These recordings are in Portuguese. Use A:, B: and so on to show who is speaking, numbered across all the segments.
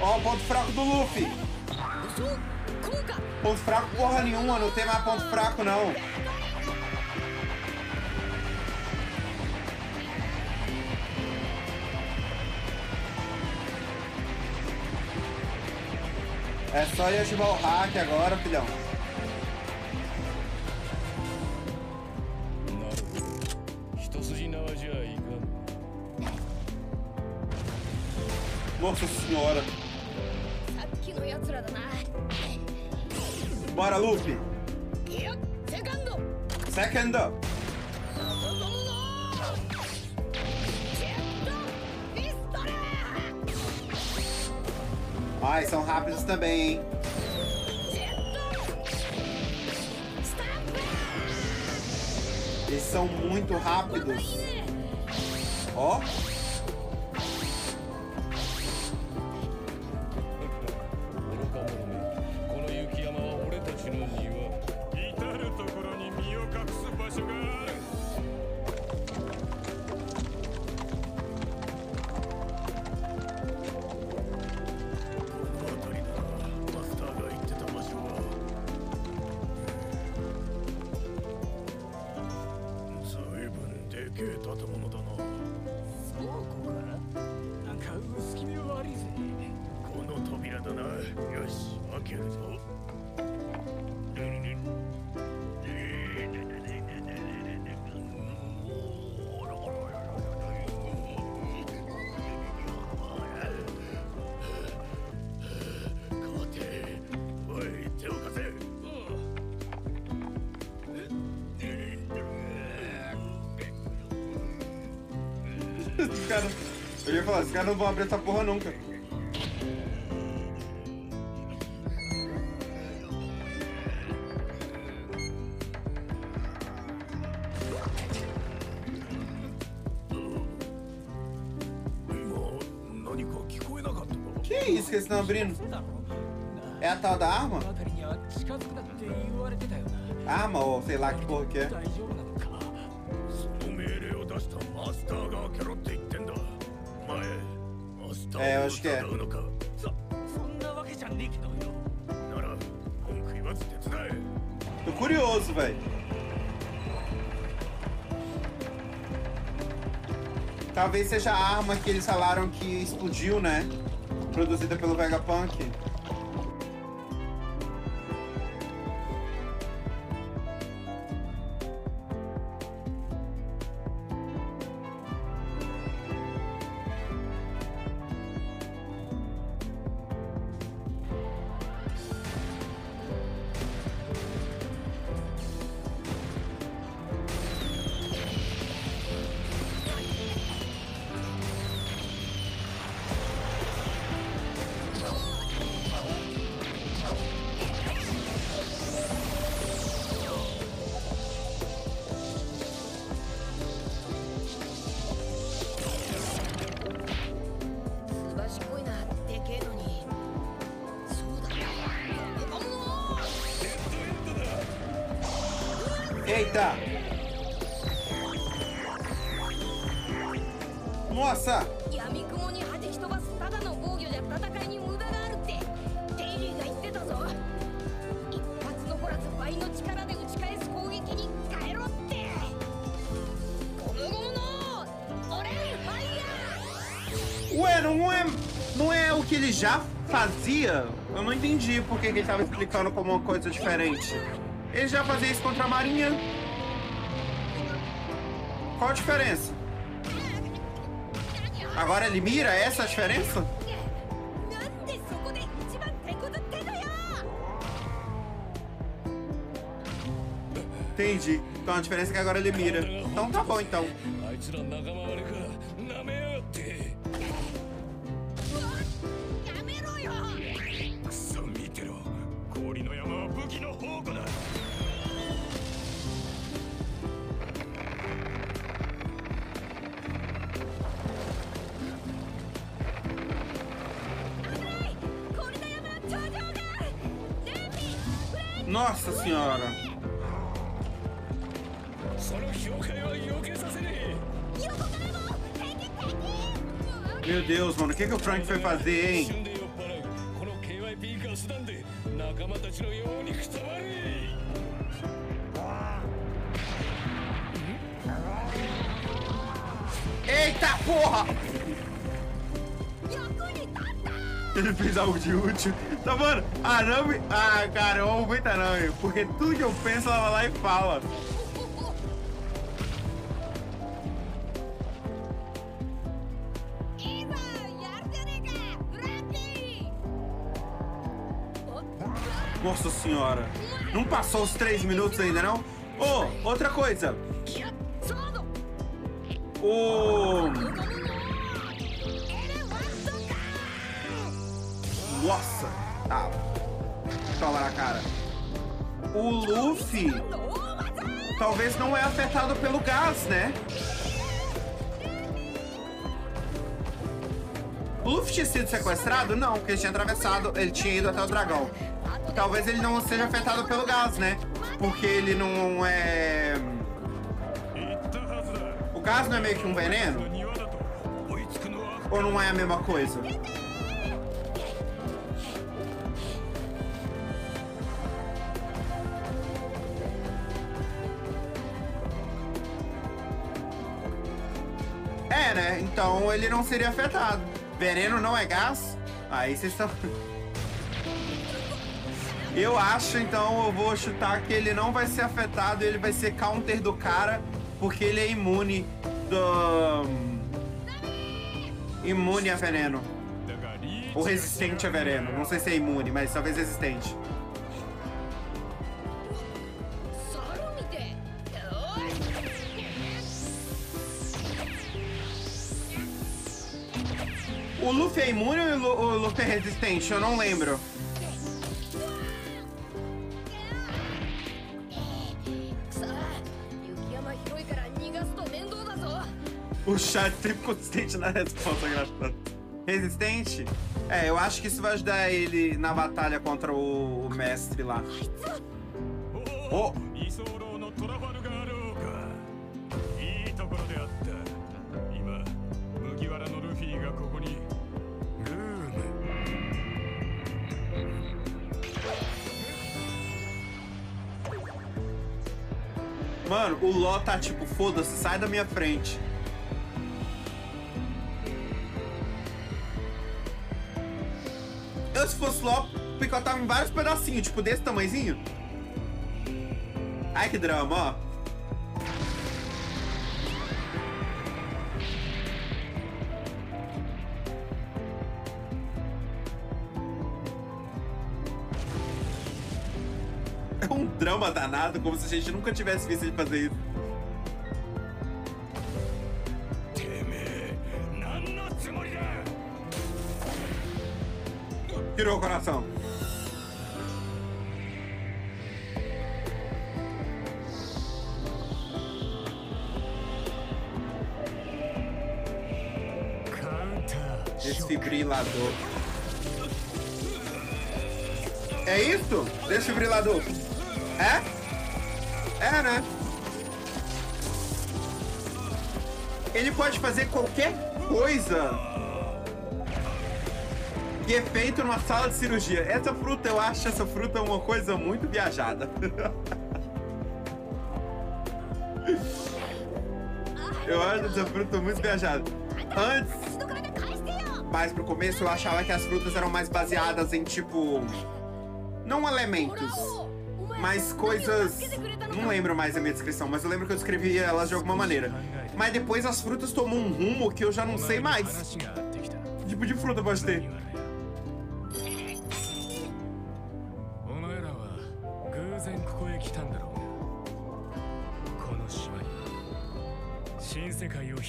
A: Ó, oh, ponto fraco do Luffy. Ponto fraco porra nenhuma, não tem mais ponto fraco não. É só ir embalhar Hack agora, filhão. Nossa senhora. Bora, Luffy. Segundo. up. Ai, são rápidos também, hein? Eles são muito rápidos. Ó. Oh. caras. Eu ia falar, esses caras não vão abrir essa porra nunca. Que isso que eles estão abrindo? É a tal da arma? Arma ou sei lá que porra que é.
B: É, eu acho que é.
A: Tô curioso, velho. Talvez seja a arma que eles falaram que explodiu, né? Produzida pelo Vegapunk. Eita! Nossa! Ué, não é, não é o que ele já fazia? Eu não entendi porque ele estava explicando como uma coisa diferente. Ele já fazia isso contra a Marinha. Qual a diferença? Agora ele mira? É essa é a diferença? Entendi. Então a diferença é que agora ele mira. Então tá bom, então. Nossa senhora! Meu Deus, mano, o que, que o Frank foi fazer, hein? Eita porra! ele fez algo de útil. tá mano, arame. Ah, cara, eu amo muito arame. Porque tudo que eu penso, ela vai lá e fala. Nossa senhora. Não passou os três minutos ainda, não? Oh, outra coisa. O... Oh. Tá. Toma na cara. O Luffy talvez não é afetado pelo gás, né? O Luffy tinha sido sequestrado? Não, porque ele tinha atravessado, ele tinha ido até o dragão. Talvez ele não seja afetado pelo gás, né? Porque ele não é. O gás não é meio que um veneno? Ou não é a mesma coisa? né? Então ele não seria afetado. Veneno não é gás? Aí vocês estão... Eu acho, então, eu vou chutar que ele não vai ser afetado, ele vai ser counter do cara, porque ele é imune do... Hum, imune a veneno. Ou resistente a veneno. Não sei se é imune, mas talvez resistente. O Luffy é imune ou o Luffy é resistente? Eu não lembro. O chat sempre consistente na resposta, engraçado. Resistente? É, eu acho que isso vai ajudar ele na batalha contra o, o mestre lá.
B: Oh!
A: Mano, o Ló tá tipo, foda-se, sai da minha frente. Eu, se fosse Ló, picotava em vários pedacinhos, tipo desse tamanhozinho. Ai, que drama, ó. É drama danado, como se a gente nunca tivesse visto ele fazer isso. Tirou o coração. Desfibrilador. É isso? Desfibrilador. É? É, né? Ele pode fazer qualquer coisa que é feito numa sala de cirurgia. Essa fruta, eu acho essa fruta uma coisa muito viajada. eu acho essa fruta muito viajada. Antes, mais pro começo, eu achava que as frutas eram mais baseadas em, tipo... Não elementos, mas coisas. Não lembro mais a minha descrição, mas eu lembro que eu descrevi elas de alguma maneira. Mas depois as frutas tomam um rumo que eu já não sei mais. Que tipo de fruta pode ter?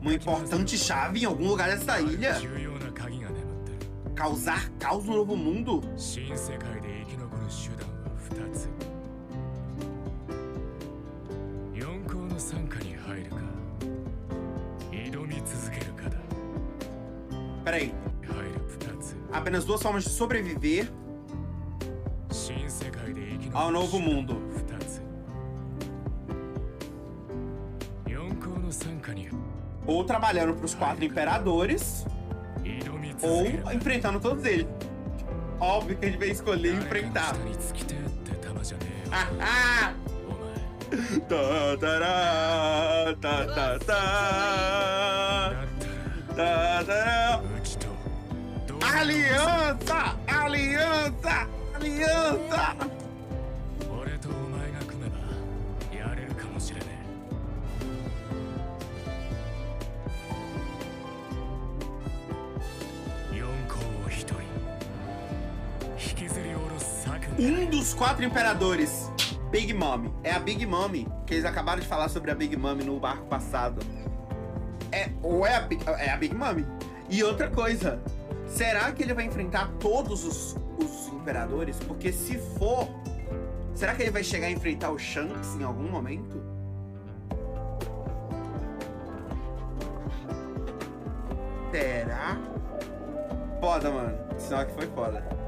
A: Uma importante chave em algum lugar dessa ilha? Causar caos no novo mundo? apenas duas formas de sobreviver ao novo mundo. Ou trabalhando para os quatro imperadores, ou enfrentando todos eles. Óbvio que a gente vai escolher enfrentar. Ah, ah! Aliança! Aliança! Aliança! Um dos quatro imperadores, Big Mom. É a Big Mom, que eles acabaram de falar sobre a Big Mom no barco passado. É, ou é a, é a Big Mom. E outra coisa, será que ele vai enfrentar todos os, os imperadores? Porque se for, será que ele vai chegar a enfrentar o Shanks em algum momento? Será? Foda, mano. Sinal que foi foda.